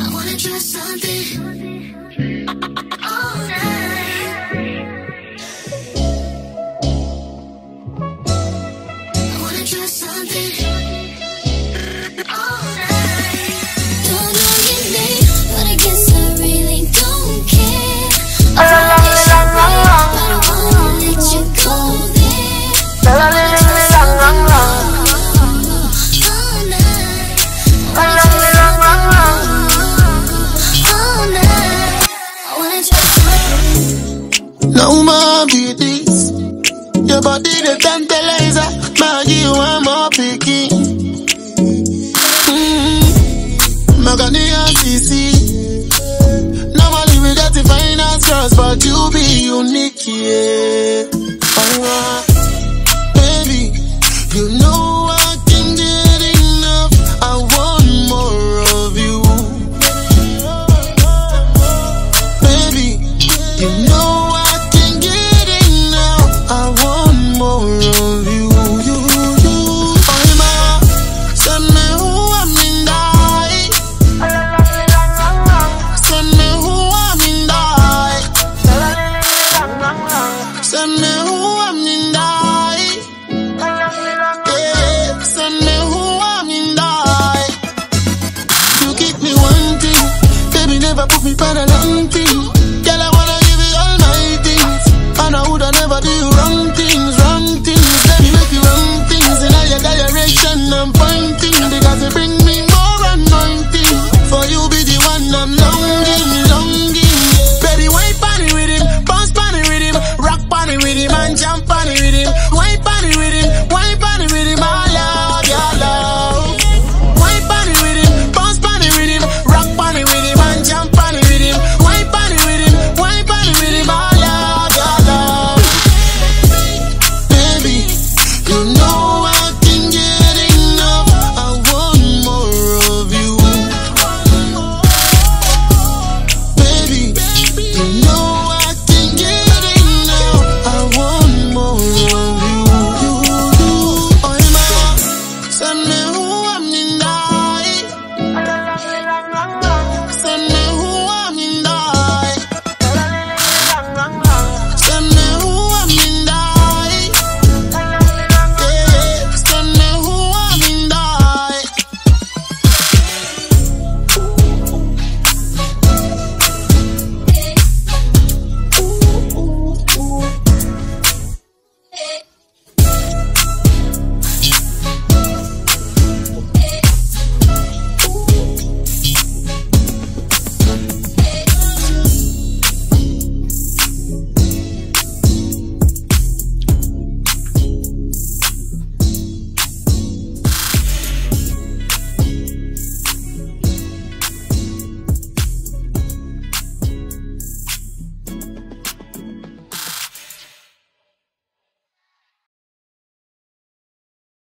I wanna try something all night. I wanna try something No more be this. Your body the tantalizer. Maggie, you want more picky. Mm-hmm. Magani CC. Normally we get the finance cross, but you be unique, yeah. Uh, baby, you know Sana